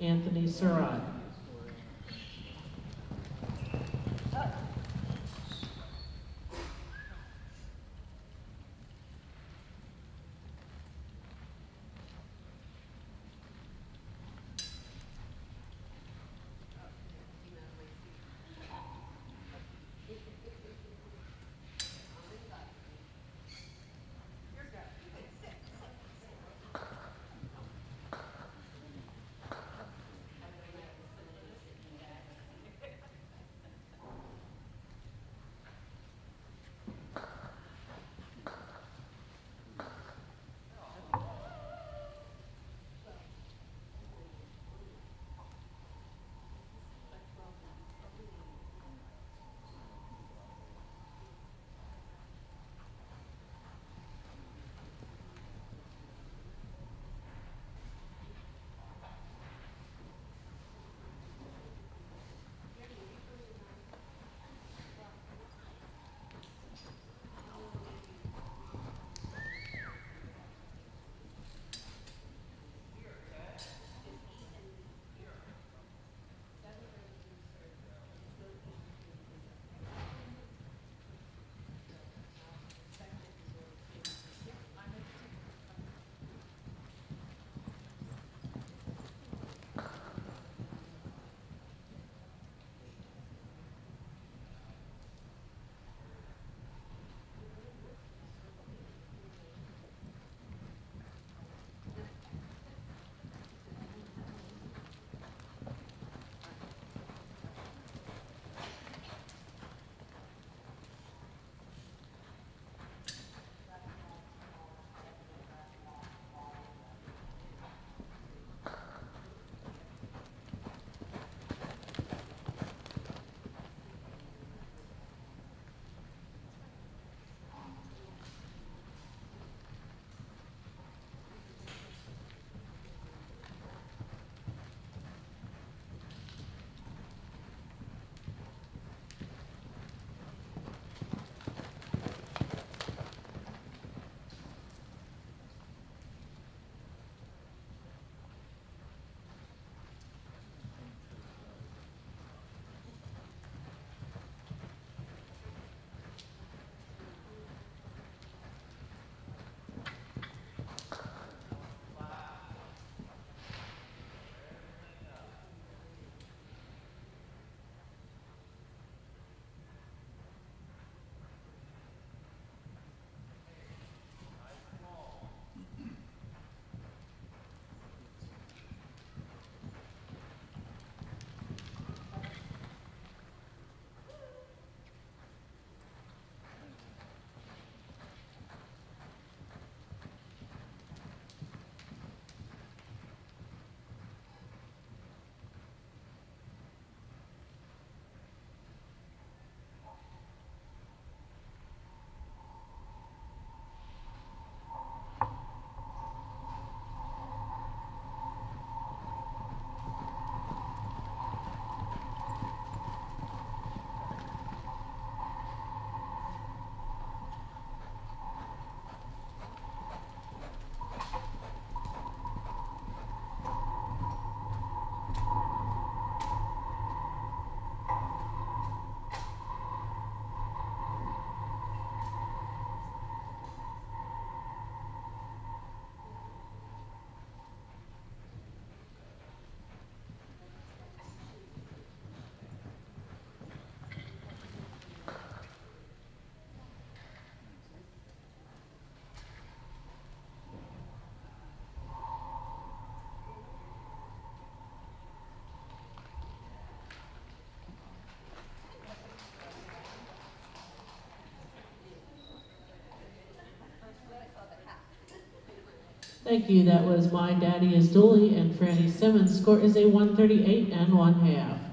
Anthony Surratt. Thank you. That was My Daddy is Dually and Franny Simmons. Score is a 138 and one half.